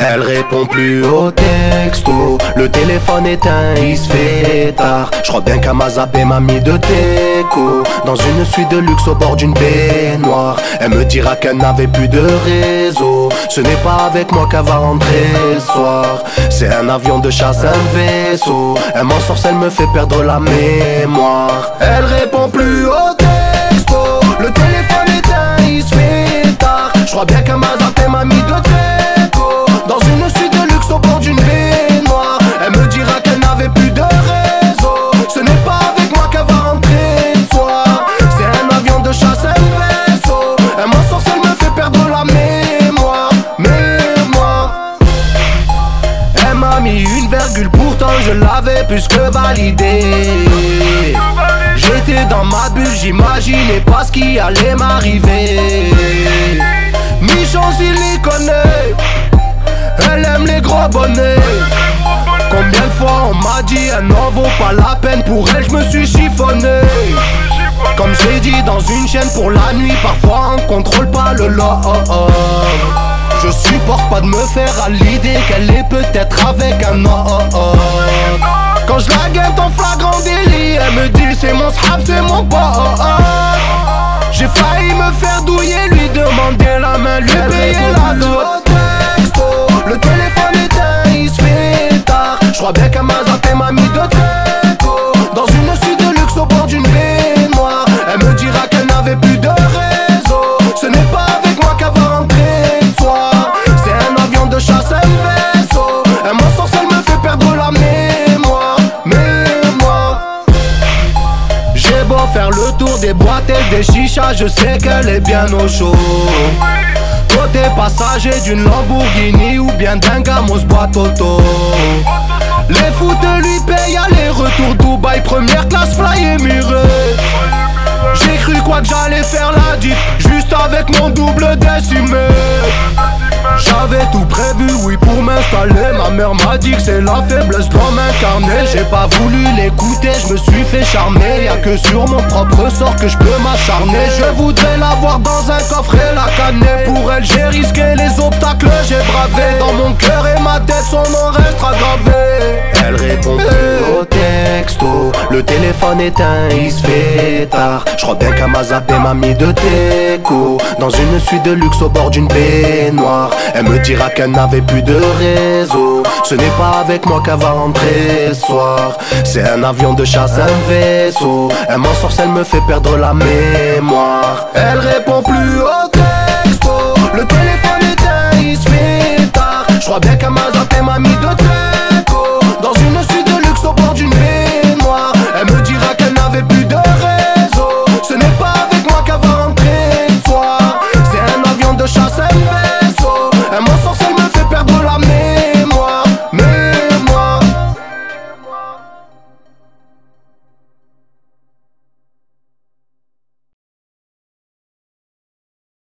Elle répond plus au texto. Le téléphone éteint, il se fait tard. Je crois bien qu'elle m'a zappé, m'a mis de déco Dans une suite de luxe au bord d'une baignoire Elle me dira qu'elle n'avait plus de réseau. Ce n'est pas avec moi qu'elle va rentrer ce soir. C'est un avion de chasse, un vaisseau. Elle m'en elle me fait perdre la mémoire. Elle répond plus au texto. Le téléphone éteint, il se tard Je crois bien qu'elle je l'avais plus que validé. J'étais dans ma bulle, j'imaginais pas ce qui allait m'arriver. Michon s'il les connaît Elle aime les gros bonnets. Combien de fois on m'a dit elle n'en vaut pas la peine Pour elle je me suis chiffonné. Comme j'ai dit dans une chaîne pour la nuit Parfois on contrôle pas le love je supporte pas de me faire à l'idée qu'elle est peut-être avec un homme. Quand je la guette en flagrant délit Elle me dit c'est mon strap, c'est mon pote. J'ai failli me faire douiller, lui demander la main, lui payer la dot Le téléphone éteint, il se fait tard. Je crois bien qu'elle m'a faire le tour des boîtes et des chichas, je sais qu'elle est bien au chaud. Côté passager d'une Lamborghini ou bien d'un Gamos boîte auto. Les foutes lui payent aller-retour Dubaï, première classe, fly et J'ai cru quoi que j'allais faire la diff, juste avec mon double décimé. J'avais tout prévu, oui, Ma mère m'a dit que c'est la faiblesse doit m'incarner. J'ai pas voulu l'écouter, je me suis fait charmer. Y'a que sur mon propre sort que je peux m'acharner. Je voudrais l'avoir dans un coffre et la canner. Pour elle, j'ai risqué les obstacles, j'ai bravé. Dans mon cœur et ma tête, son nom restera gravé. Elle répond plus au texto. Le il se. Je crois bien qu'à m'a mis de déco. Dans une suite de luxe au bord d'une baignoire. Elle me dira qu'elle n'avait plus de réseau Ce n'est pas avec moi qu'elle va rentrer soir C'est un avion de chasse, un vaisseau Elle m'en sort, elle me fait perdre la mémoire Elle répond plus Le